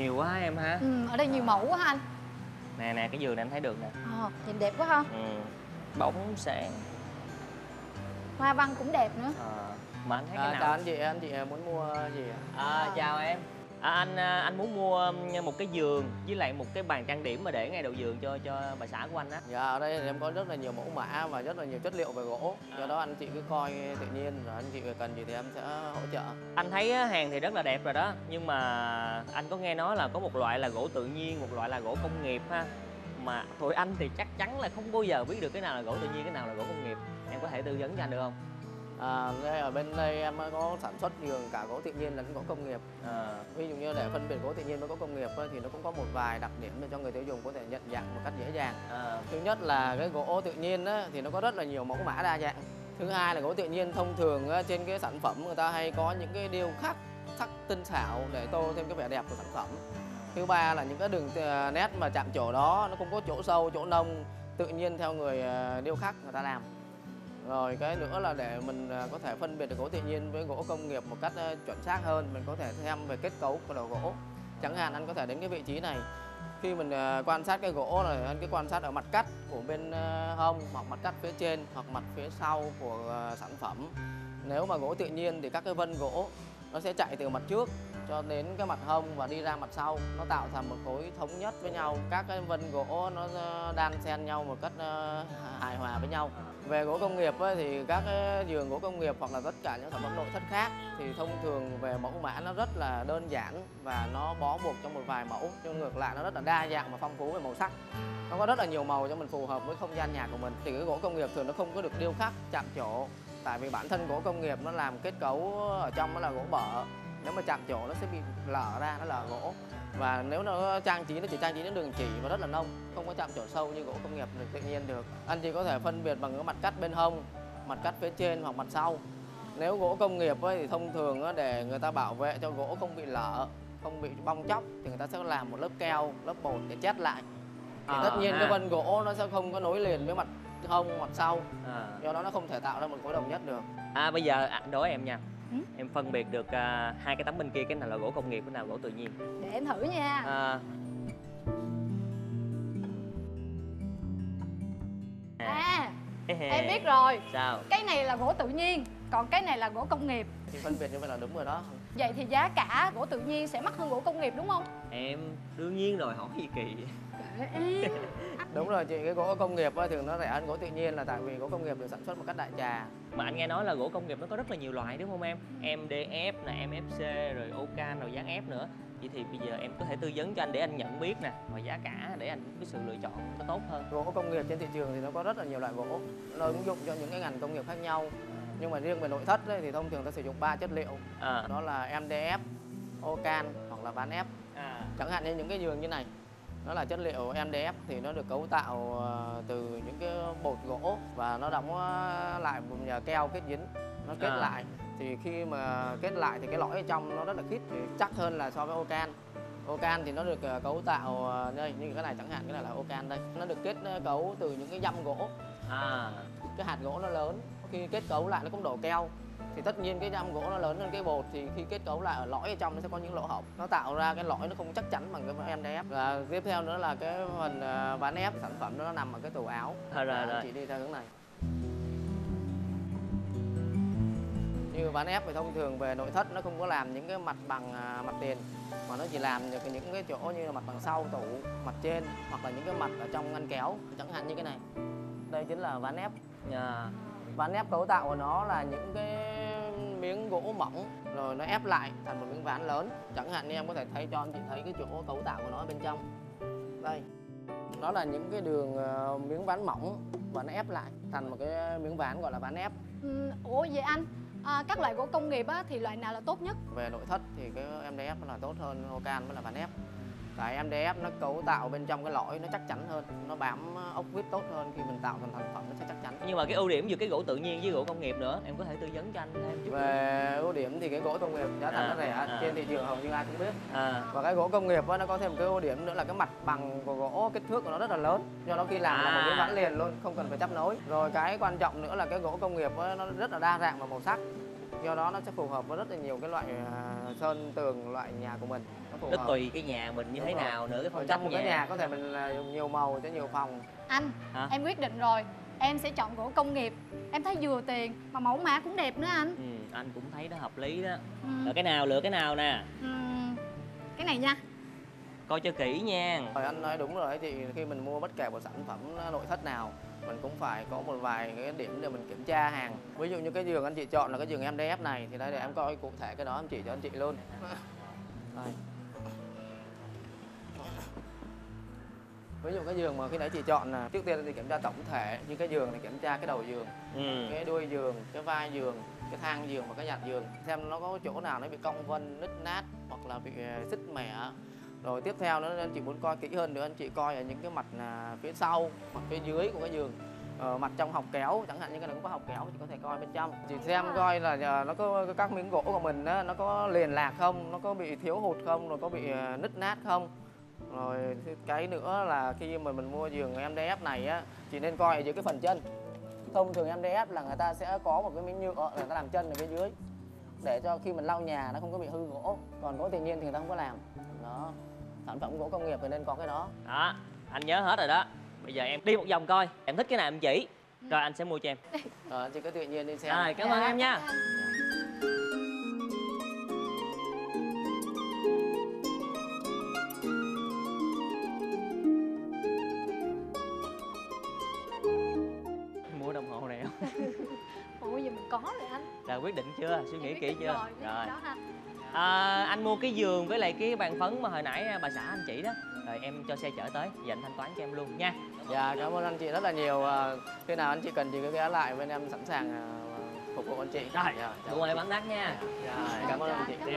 nhiều quá em ha. Ừ, ở đây nhiều mẫu quá ha anh. Nè nè cái giường này em thấy được nè. Ờ, nhìn đẹp quá ha. Ừ. bóng sáng hoa văn cũng đẹp nữa. À, mà anh thấy cái À, nào? chào anh chị, anh chị muốn mua gì ạ? à, chào em à, anh à, anh muốn mua một cái giường với lại một cái bàn trang điểm mà để ngay đầu giường cho cho bà xã của anh á. Dạ, ở đây thì em có rất là nhiều mẫu mã và rất là nhiều chất liệu về gỗ. Do đó anh chị cứ coi tự nhiên rồi anh chị cần gì thì em sẽ hỗ trợ. anh thấy hàng thì rất là đẹp rồi đó nhưng mà anh có nghe nói là có một loại là gỗ tự nhiên một loại là gỗ công nghiệp ha. Mà tụi anh thì chắc chắn là không bao giờ biết được cái nào là gỗ tự nhiên cái nào là gỗ công nghiệp. Em có thể tư vấn cho anh được không À, ở bên đây em có sản xuất giường cả gỗ tự nhiên lẫn gỗ công nghiệp. à, Ví dụ như để phân biệt gỗ tự nhiên với gỗ công nghiệp thì nó cũng có một vài đặc điểm để cho người tiêu dùng có thể nhận dạng một cách dễ dàng. à, Thứ nhất là cái gỗ tự nhiên á, thì nó có rất là nhiều mẫu mã đa dạng. Thứ hai là gỗ tự nhiên thông thường á, trên cái sản phẩm người ta hay có những cái điêu khắc sắc tinh xảo để tô thêm cái vẻ đẹp của sản phẩm. Thứ ba là những cái đường ờ, nét mà chạm trổ đó nó cũng có chỗ sâu, chỗ nông tự nhiên theo người ờ, điêu khắc người ta làm. Rồi cái nữa là để mình à, có thể phân biệt được gỗ tự nhiên với gỗ công nghiệp một cách à, chuẩn xác hơn, mình có thể xem về kết cấu của đầu gỗ. Chẳng hạn anh có thể đến cái vị trí này khi mình à, quan sát cái gỗ này anh cứ quan sát ở mặt cắt của bên hông hoặc mặt cắt phía trên hoặc mặt phía sau của sản phẩm nếu mà gỗ tự nhiên thì các cái vân gỗ nó sẽ chạy từ mặt trước cho đến cái mặt hông và đi ra mặt sau. Nó tạo thành một khối thống nhất với nhau. Các cái vân gỗ nó ờ, đan xen nhau một cách ờ, hài hòa với nhau. Về gỗ công nghiệp ấy, thì các cái giường gỗ công nghiệp hoặc là tất cả những sản phẩm nội thất khác thì thông thường về mẫu mã nó rất là đơn giản và nó bó buộc trong một vài mẫu. Nhưng ngược lại nó rất là đa dạng và phong phú về màu sắc. Nó có rất là nhiều màu cho mình phù hợp với không gian nhà của mình. Thì cái gỗ công nghiệp thường nó không có được điêu khắc chạm trổ. Tại vì bản thân gỗ công nghiệp nó làm kết cấu ở trong nó là gỗ bở nếu mà chạm trổ nó sẽ bị lở ra nó là gỗ. Và nếu nó trang trí nó chỉ trang trí đến đường chỉ và rất là nông không có chạm trổ sâu như gỗ công nghiệp được tự nhiên được. Anh chỉ có thể phân biệt bằng cái mặt cắt bên hông mặt cắt phía trên hoặc mặt sau. Nếu gỗ công nghiệp ấy, thì thông thường để người ta bảo vệ cho gỗ không bị lở không bị bong chóc thì người ta sẽ làm một lớp keo lớp bột để chét lại. Thì À, tất nhiên ha. cái vân gỗ nó sẽ không có nối liền với mặt hông mặt sau. À. do đó nó không thể tạo ra một khối đồng nhất được. À bây giờ anh đố em nha Ừ? em phân biệt được à, hai cái tấm bên kia cái nào là gỗ công nghiệp cái nào là gỗ tự nhiên? Để em thử nha. À, à hê. em biết rồi. Sao? Cái này là gỗ tự nhiên còn cái này là gỗ công nghiệp. Thì phân biệt như vậy là đúng rồi đó. Vậy thì giá cả gỗ tự nhiên sẽ mắc hơn gỗ công nghiệp đúng không? Em đương nhiên rồi hỏi gì kỳ. Kệ em đúng rồi chị cái gỗ công nghiệp thường nó rẻ hơn gỗ tự nhiên là tại vì gỗ công nghiệp được sản xuất một cách đại trà. Mà anh nghe nói là gỗ công nghiệp nó có rất là nhiều loại đúng không em? MDF nè MFC rồi Ocan rồi dán ép nữa. Vậy thì bây giờ em có thể tư vấn cho anh để anh nhận biết nè và giá cả để anh có cái sự lựa chọn nó tốt hơn. Gỗ công nghiệp trên thị trường thì nó có rất là nhiều loại gỗ nó ứng dụng cho những cái ngành công nghiệp khác nhau. Nhưng mà riêng về nội thất ấy, thì thông thường ta sử dụng ba chất liệu. À, đó là MDF, Ocan hoặc là ván ép à. chẳng hạn như những cái giường như này nó là chất liệu MDF thì nó được cấu tạo ờ, từ những cái bột gỗ và nó đóng ờ, lại một nhờ keo kết dính nó kết À. lại. Thì khi mà kết lại thì cái lõi ở trong nó rất là khít thì chắc hơn là so với Ocan Ocan thì nó được ờ, cấu tạo đây như cái này chẳng hạn cái này là Ocan đây. Nó được kết cấu từ những cái dăm gỗ. À. Cái hạt gỗ nó lớn khi kết cấu lại nó cũng đổ keo thì tất nhiên cái dăm gỗ nó lớn hơn cái bột thì khi kết cấu lại ở lõi ở trong nó sẽ có những lỗ hổng. Nó tạo ra cái lõi nó không chắc chắn bằng cái MDF và tiếp theo nữa là cái phần ờ, ván ép sản phẩm nó nằm ở cái tủ áo. Rồi, rồi, rồi. chị đi theo hướng này. Như ván ép thì thông thường về nội thất nó không có làm những cái mặt bằng à, mặt tiền mà nó chỉ làm được những cái chỗ như là mặt bằng sau tủ mặt trên hoặc là những cái mặt ở trong ngăn kéo. Chẳng hạn như cái này. Đây chính là ván ép. À. ván ép cấu tạo của nó là những cái miếng gỗ mỏng rồi nó ép lại thành một miếng ván lớn. Chẳng hạn như em có thể thấy cho anh chị thấy cái chỗ cấu tạo của nó bên trong. Đây nó là những cái đường ờ, miếng ván mỏng và nó ép lại thành một cái miếng ván gọi là ván ép. Ừ, ủa vậy anh? À, các loại gỗ công nghiệp á, thì loại nào là tốt nhất? Về nội thất thì cái MDF nó là tốt hơn Ocan với là ván ép tại MDF nó cấu tạo bên trong cái lõi nó chắc chắn hơn nó bám ốc vít tốt hơn khi mình tạo thành sản phẩm nó sẽ chắc chắn. Nhưng mà cái ưu điểm giữa cái gỗ tự nhiên với gỗ công nghiệp nữa em có thể tư vấn cho anh thêm chút về ưu điểm thì cái gỗ công nghiệp giá thành À, nó rẻ à. trên thị trường hầu như ai cũng biết. À. Và cái gỗ công nghiệp nó có thêm một cái ưu điểm nữa là cái mặt bằng của gỗ kích thước của nó rất là lớn do đó khi làm là một À. miếng ván liền luôn không cần phải chấp nối. Rồi cái quan trọng nữa là cái gỗ công nghiệp nó rất là đa dạng và màu sắc do đó nó sẽ phù hợp với rất là nhiều cái loại à, sơn tường loại nhà của mình nó hợp. tùy cái nhà mình như Đúng thế rồi. nào nữa cái phong cách trong một cái nhà có thể mình là dùng nhiều màu cho nhiều phòng Anh, Hả? em quyết định rồi Em sẽ chọn gỗ công nghiệp Em thấy vừa tiền mà mẫu mã cũng đẹp nữa anh ừ, anh cũng thấy nó hợp lý đó ừ. lựa cái nào lựa cái nào nè Ừ. Cái này nha coi cho kỹ nha rồi anh nói đúng rồi chị khi mình mua bất kể một sản phẩm nội thất nào mình cũng phải có một vài cái điểm để mình kiểm tra hàng ví dụ như cái giường anh chị chọn là cái giường MDF này thì đây để em coi cụ thể cái đó em chỉ cho anh chị luôn đây. ví dụ cái giường mà khi nãy chị chọn là trước tiên thì kiểm tra tổng thể như cái giường thì kiểm tra cái đầu giường ừ. cái đuôi giường cái vai giường cái thang giường và cái nhặt giường xem nó có chỗ nào nó bị cong vân nứt nát hoặc là bị ờ, xích mẻ rồi tiếp theo nữa anh chị muốn coi kỹ hơn nữa anh chị coi ở những cái mặt à, phía sau mặt phía dưới của cái giường. Ờ, mặt trong hộc kéo chẳng hạn như cái này cũng có hộc kéo chị có thể coi bên trong. Chị xem coi là à, nó có các miếng gỗ của mình á, nó có liền lạc không nó có bị thiếu hụt không rồi có bị à, nứt nát không. Rồi cái nữa là khi mà mình mua giường MDF này á chị nên coi ở dưới cái phần chân. Thông thường MDF là người ta sẽ có một cái miếng nhựa là người ta làm chân ở bên dưới để cho khi mình lau nhà nó không có bị hư gỗ còn gỗ tự nhiên thì người ta không có làm. Đó sản phẩm gỗ công nghiệp thì nên có cái đó. Đó anh nhớ hết rồi đó. Bây giờ em đi một vòng coi em thích cái nào em chỉ. Rồi anh sẽ mua cho em. Ờ, chị cứ tự nhiên đi xem. Rồi cảm ơn Dạ, em nha. Mua đồng hồ này không? Ủa giờ mình có rồi anh. Là quyết định chưa? Suy nghĩ kỹ chưa? rồi, rồi. đó ha. À, anh mua cái giường với lại cái bàn phấn mà hồi nãy bà xã anh chỉ đó. Rồi em cho xe chở tới giờ anh thanh toán cho em luôn nha. Dạ cảm ơn anh chị rất là nhiều. Ờ, khi nào anh chị cần chị cứ ghé lại bên em sẵn sàng ờ, phục vụ anh chị. Rồi dạ, anh em chị. bán đắt nha. Dạ, cảm ơn anh chị